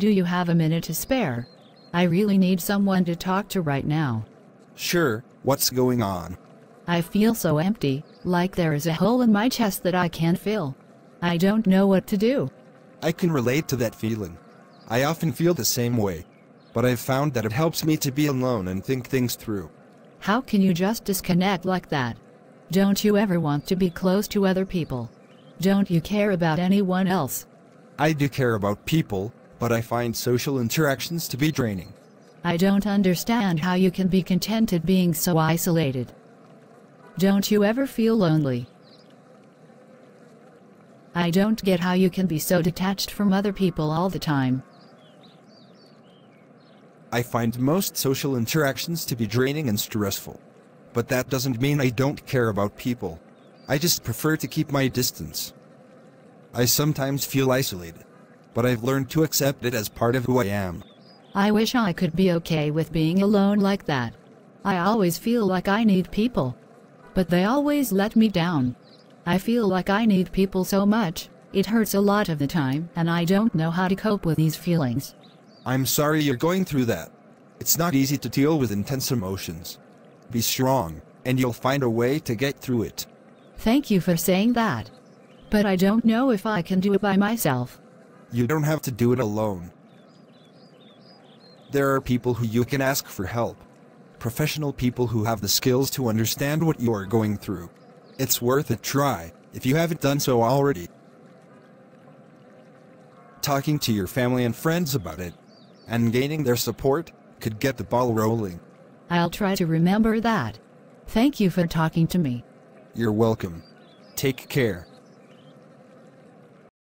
Do you have a minute to spare? I really need someone to talk to right now. Sure, what's going on? I feel so empty, like there is a hole in my chest that I can't fill. I don't know what to do. I can relate to that feeling. I often feel the same way. But I've found that it helps me to be alone and think things through. How can you just disconnect like that? Don't you ever want to be close to other people? Don't you care about anyone else? I do care about people, but I find social interactions to be draining. I don't understand how you can be contented being so isolated. Don't you ever feel lonely? I don't get how you can be so detached from other people all the time. I find most social interactions to be draining and stressful. But that doesn't mean I don't care about people. I just prefer to keep my distance. I sometimes feel isolated, but I've learned to accept it as part of who I am. I wish I could be okay with being alone like that. I always feel like I need people. But they always let me down. I feel like I need people so much, it hurts a lot of the time, and I don't know how to cope with these feelings. I'm sorry you're going through that. It's not easy to deal with intense emotions. Be strong, and you'll find a way to get through it. Thank you for saying that. But I don't know if I can do it by myself. You don't have to do it alone. There are people who you can ask for help. Professional people who have the skills to understand what you are going through. It's worth a try, if you haven't done so already. Talking to your family and friends about it, and gaining their support, could get the ball rolling. I'll try to remember that. Thank you for talking to me. You're welcome. Take care.